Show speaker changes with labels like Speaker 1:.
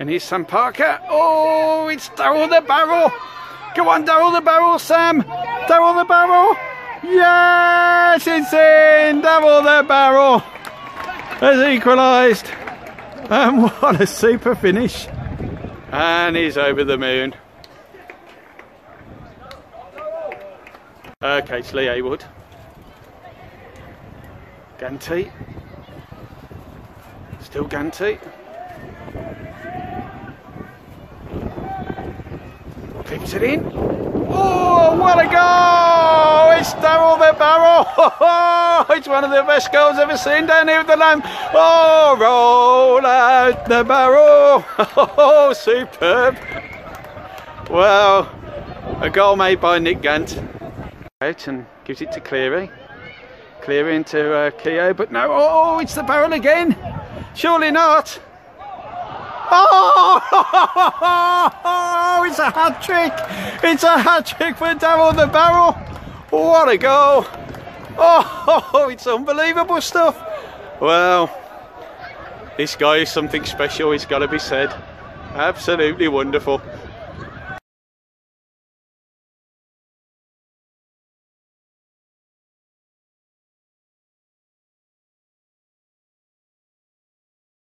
Speaker 1: And here's Sam Parker. Oh, it's Darrel the Barrel. Go on, Darrel the Barrel, Sam. Darrel the Barrel. Yes, it's in. Darrel the Barrel has equalised. And what a super finish. And he's over the moon. Okay, it's Lee Haywood. Ganti. Still Ganti. Clips it in. Oh, what a goal! It's Darrel the Barrel. it's one of the best goals I've ever seen down here with the lamb. Oh, roll out the barrel. Oh, superb. Well, a goal made by Nick Gant. Out and gives it to Cleary. Cleary into uh, Keogh, but no, oh, it's the barrel again. Surely not. Oh, it's a hat trick. It's a hat trick for Darrel the Barrel. What a goal. Oh, it's unbelievable stuff. Well, this guy is something special, it's got to be said. Absolutely wonderful.